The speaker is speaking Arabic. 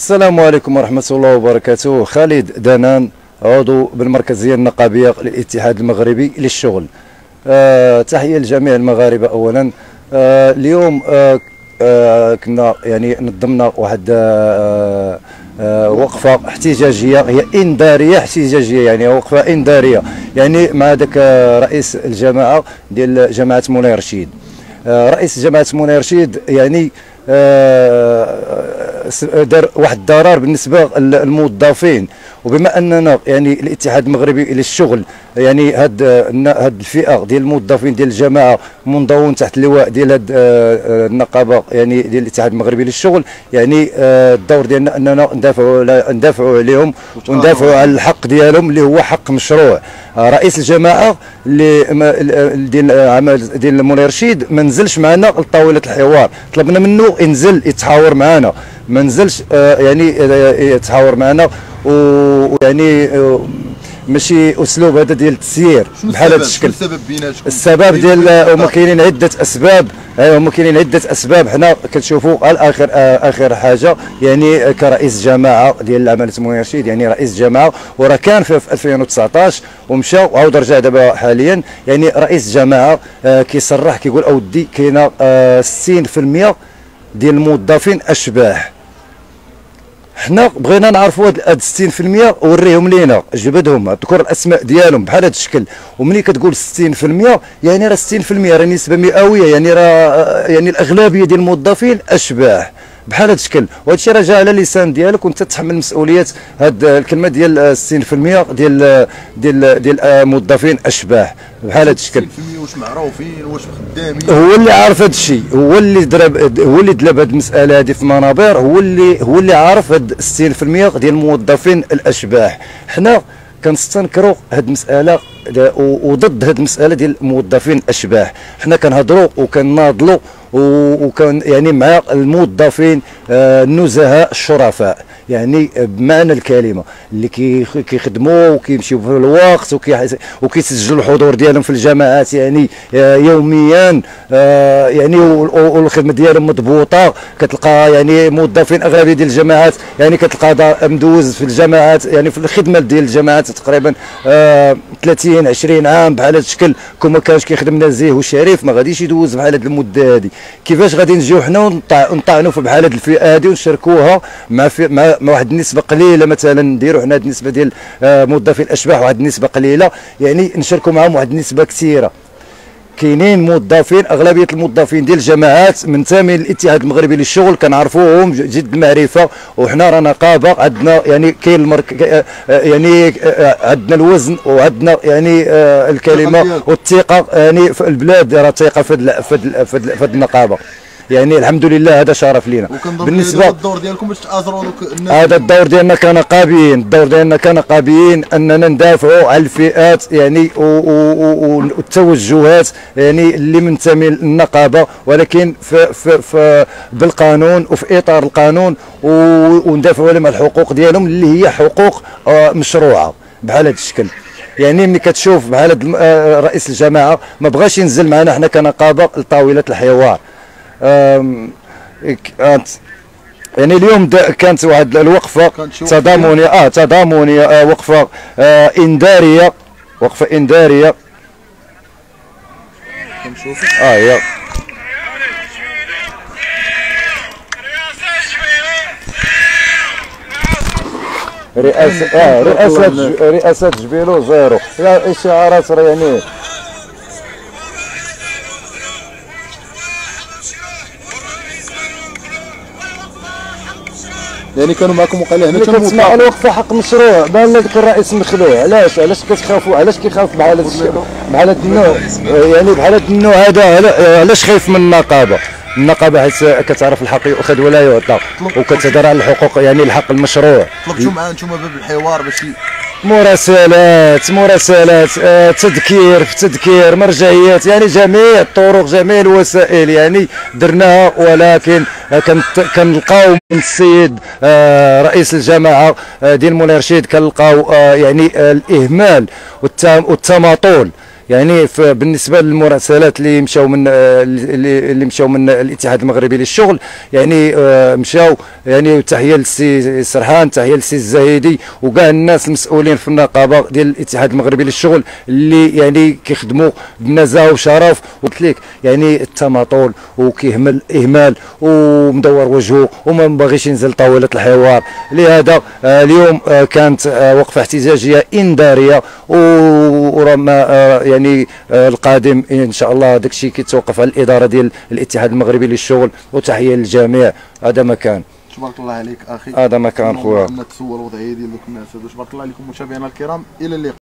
السلام عليكم ورحمة الله وبركاته. خالد دنان عضو بالمركزية النقابية للاتحاد المغربي للشغل. آه تحية لجميع المغاربة أولا. آه اليوم آه آه كنا يعني نظمنا واحد آه آه وقفة احتجاجية. هي إنذارية احتجاجية يعني وقفة إنذارية. يعني مع ذاك آه، رئيس الجماعة ديال جماعة مولاي رشيد. آه رئيس جماعة مولاي رشيد يعني آه، دار واحد الضرر بالنسبة للموظفين. وبما أننا يعني الاتحاد المغربي للشغل يعني هاد هاد الفئة ديال الموظفين ديال الجماعة منضوون تحت اللواء ديال هاد آه، النقابة يعني ديال الاتحاد المغربي للشغل يعني آه، الدور ديالنا أننا ندافعوا ندافعوا عليهم وندافعوا على الحق ديالهم اللي هو حق مشروع. رئيس الجماعة اللي ديال عمل ديال مولاي رشيد ما نزلش معنا لطاولة الحوار. طلبنا منه ينزل يتحاور معنا. ما نزلش آه، يعني آه، يتحاور معنا ويعني ماشي أسلوب هذا ديال التسيير بحال هذا الشكل. السبب بيناتكم السبب ديال هما كاينين عدة أسباب. هما كاينين عدة أسباب. حنا كنشوفوا الآخر آخر حاجة يعني كرئيس جماعة ديال العمل رشيد يعني رئيس جماعة وراه كان في 2019 ومشى وعاود رجع دابا حاليا. يعني رئيس جماعة كيصرح كيقول أودي كاينة 60% ديال الموظفين أشباح. حنا بغينا نعرفوا هاد 60% وريهم لينا جبدهم اذكر الأسماء ديالهم بحال هذا الشكل. وملي كتقول 60% يعني راه 60% راه نسبه مئويه يعني راه يعني الأغلبية ديال الموظفين اشباح بحال هذا الشكل. وهذا الشيء راه جا على اللسان ديالك وانت تتحمل مسؤولية هذه الكلمة ديال 60% ديال ديال ديال الموظفين أشباح. بحال هذا الشكل. 60% واش معروفين واش خدامين. هو اللي عارف هذا الشيء هو اللي ضرب هو اللي دلب هذه المسألة هذه في منابر. هو اللي هو اللي عارف هاد 60% ديال الموظفين الأشباح. حنا كنستنكروا هذه المسألة وضد هذه المسألة ديال الموظفين الاشباح حنا كنهضروا وكنناضلوا وكان يعني مع الموظفين آه، النزهاء الشرفاء يعني بمعنى الكلمة اللي كيخدموا وكيمشيو في الوقت وكيسجلوا الحضور ديالهم في الجماعات يعني آه، يوميا آه، يعني والخدمة ديالهم مضبوطة. كتلقى يعني موظفين أغلبية ديال الجماعات يعني كتلقى مدوز في الجماعات يعني في الخدمة ديال الجماعات تقريبا 30 20 عام بحال هذا الشكل. كون ما كانش كيخدم نزيه وشريف ما غاديش يدوز بحال هذه المدة هذه كيفاش غادي نجيو حنا ونطعنوا في بحال هذه الفئة هذه ونشاركوها مع في مع واحد النسبة قليلة مثلا نديروا حنا هذه النسبة ديال آه، موظفي الأشباح واحد النسبة قليلة. يعني نشاركوا معهم واحد النسبة كثيرة. كاينين موظفين أغلبية الموظفين ديال الجماعات منتمي للاتحاد المغربي للشغل كنعرفوهم جد المعرفة وحنا رانا نقابه عندنا يعني كاين المرك آه، يعني آه، عندنا الوزن وعندنا يعني الكلمة والثقة يعني في البلاد راه ثقة في هذه النقابة. يعني الحمد لله هذا شرف لينا. بالنسبة الدور ديالكم باش تاثروا هذا الدور ديالنا كنقابيين الدور ديالنا كنقابيين أننا ندافعوا على الفئات يعني والتوجهات يعني اللي منتمي للنقابه ولكن في في في بالقانون وفي إطار القانون وندافعوا على الحقوق ديالهم اللي هي حقوق آه، مشروعة. بحال هذا الشكل. يعني ملي كتشوف بحال آه، رئيس الجماعة ما بغاش ينزل معنا حنا كنقابة لطاولة الحوار. يعني اليوم كانت واحد الوقفة. تضامنيه آه تضامنيه آه وقفة آه انذاريه وقفة انذاريه آه يا رئاسة آه رئاسة رئاسة جبيلو زيرو. لا إشعارات يعني يعني كانوا معكم وقال هنا كانوا كتسمع الوقفه حق مشروع بان لك الرئيس مخلوع علاش علاش كتخافوا علاش كيخاف بحال هذا بحال هذا النوع يعني بحال هذا النوع هذا علاش خايف من النقابه النقابه حيت كتعرف الحق يؤخذ ولا يعطى وكتهضر على الحقوق يعني الحق المشروع طلبتوا معاه أنتم باب الحوار باش مراسلات مراسلات آه، تذكير في تذكير مرجعيات يعني جميع الطرق جميع الوسائل يعني درناها ولكن كنلقاو من السيد آه، رئيس الجماعة آه، ديال مولاي رشيد كنلقاو يعني الإهمال والتماطل. يعني بالنسبة للمراسلات اللي مشاو من آه، اللي مشاو من الاتحاد المغربي للشغل يعني آه، مشاو يعني تحية للسي سرحان تحية للسي الزاهدي وكاع الناس المسؤولين في النقابة ديال الاتحاد المغربي للشغل اللي يعني كيخدموا بنزاهه وشرف. وقلت لك يعني التماطل وكيهمل إهمال ومدور وجهه وما باغيش ينزل طاولة الحوار. لهذا آه، اليوم كانت وقفة احتجاجية إنذارية و- ورما آه، يعني آه، القادم إن شاء الله. داك الشيء كيتوقف على الإدارة ديال الاتحاد المغربي للشغل وتحية للجميع. هذا ما كان تبارك الله عليك أخي. هذا ما كان خويا. تسول الوضعية ديال دوك الناس تبارك الله عليكم متابعينا الكرام. إلى اللقاء.